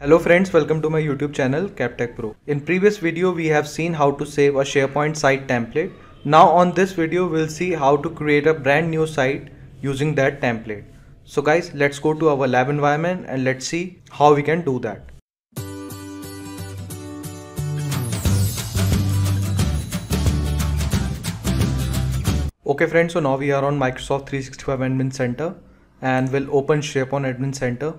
Hello friends, welcome to my YouTube channel KapTech Pro. In previous video we have seen how to save a SharePoint site template. Now on this video we'll see how to create a brand new site using that template. So guys let's go to our lab environment and let's see how we can do that. Okay friends, so now we are on Microsoft 365 Admin Center and we'll open SharePoint Admin Center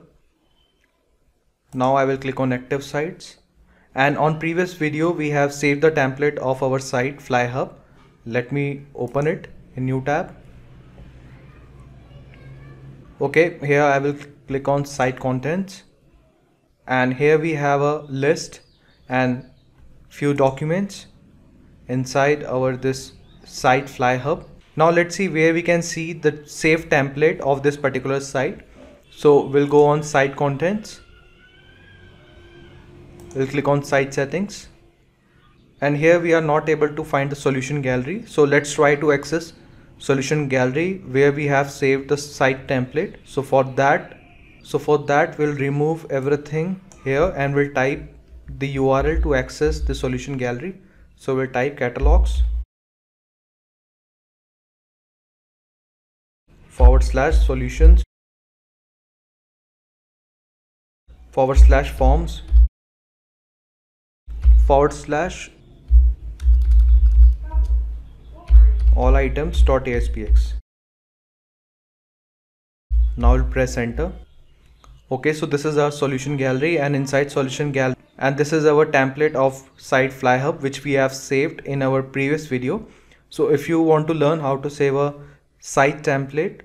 now I will click on active sites. And on previous video we have saved the template of our site FlyHub. Let me open it in new tab. Okay here I will click on site contents. And here we have a list and few documents inside our this site FlyHub. Now let's see where we can see the save template of this particular site. So we'll go on site contents we'll click on site settings. And here we are not able to find the solution gallery. So let's try to access solution gallery where we have saved the site template. So for that so for that we'll remove everything here and we'll type the url to access the solution gallery. So we'll type catalogs forward slash solutions forward slash forms forward slash all items dot aspx now we'll press enter. Okay so this is our solution gallery and inside solution gallery and this is our template of site flyhub which we have saved in our previous video. So if you want to learn how to save a site template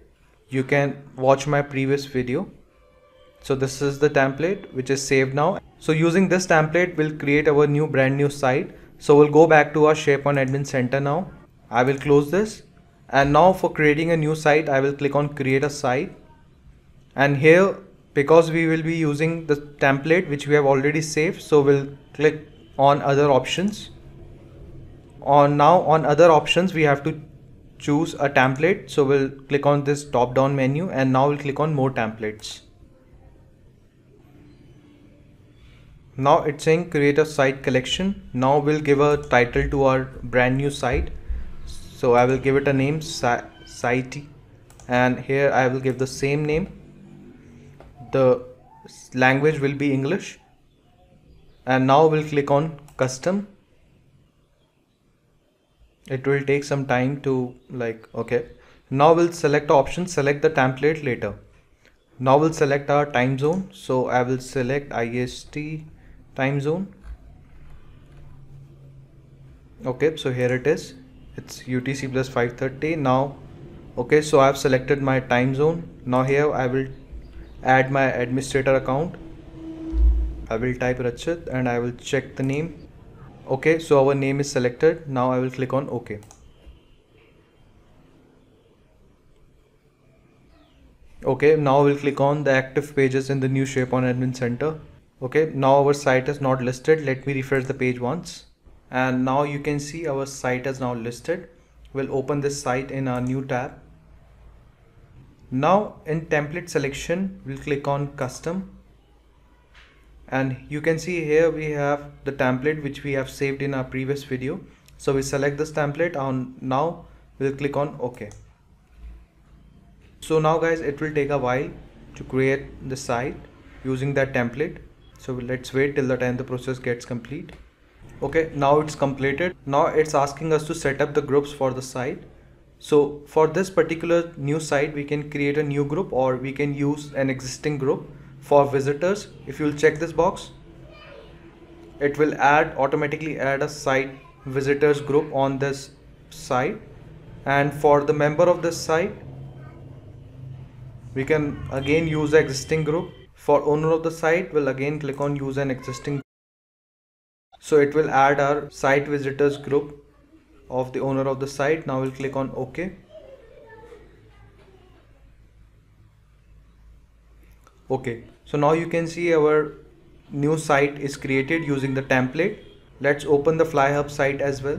you can watch my previous video so this is the template which is saved now. So using this template we'll create our new brand new site. So we'll go back to our SharePoint admin center now. I will close this. And now for creating a new site I will click on create a site. And here because we will be using the template which we have already saved so we'll click on other options. On now on other options we have to choose a template. So we'll click on this top down menu. And now we'll click on more templates now it's saying create a site collection. Now we'll give a title to our brand new site. So I will give it a name site and here I will give the same name. The language will be English. And now we'll click on custom. It will take some time to like okay. Now we'll select option select the template later. Now we'll select our time zone. So I will select IST time zone. Okay so here it is. It's UTC plus 530 now okay so I've selected my time zone. Now here I will add my administrator account. I will type Rachit and I will check the name. Okay so our name is selected. Now I will click on OK. Okay now we'll click on the active pages in the new SharePoint admin center okay now our site is not listed. Let me refresh the page once. And now you can see our site is now listed. We'll open this site in a new tab. Now in template selection we'll click on custom. And you can see here we have the template which we have saved in our previous video. So we select this template on now we'll click on ok. So now guys it will take a while to create the site using that template so let's wait till the time the process gets complete. Okay now it's completed. Now it's asking us to set up the groups for the site. So for this particular new site we can create a new group or we can use an existing group for visitors. If you'll check this box it will add automatically add a site visitors group on this site. And for the member of this site we can again use the existing group for owner of the site we'll again click on use an existing so it will add our site visitors group of the owner of the site. Now we'll click on ok. Okay so now you can see our new site is created using the template. Let's open the flyhub site as well.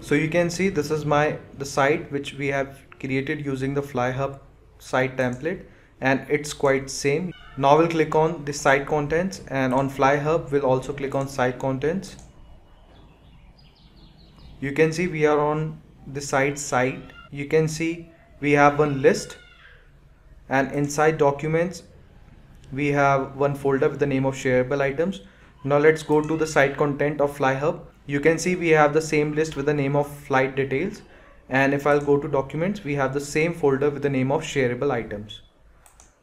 So you can see this is my the site which we have created using the flyhub site template and it's quite same. Now we'll click on the site contents and on flyhub we'll also click on site contents. You can see we are on the site site. You can see we have one list. And inside documents we have one folder with the name of shareable items. Now let's go to the site content of flyhub. You can see we have the same list with the name of flight details. And if I'll go to documents we have the same folder with the name of shareable items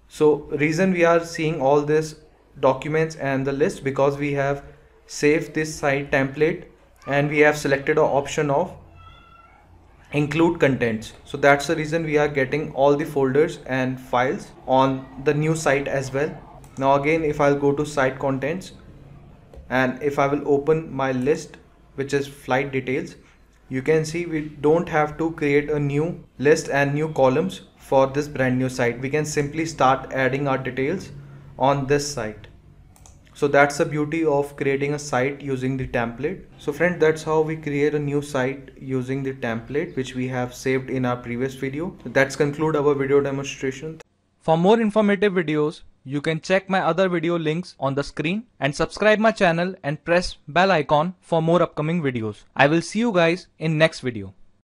so reason we are seeing all this documents and the list because we have saved this site template and we have selected an option of include contents. So that's the reason we are getting all the folders and files on the new site as well. Now again if I'll go to site contents and if I will open my list which is flight details you can see we don't have to create a new list and new columns for this brand new site. We can simply start adding our details on this site. So that's the beauty of creating a site using the template. So friend that's how we create a new site using the template which we have saved in our previous video. That's conclude our video demonstration. For more informative videos you can check my other video links on the screen and subscribe my channel and press bell icon for more upcoming videos. I will see you guys in next video.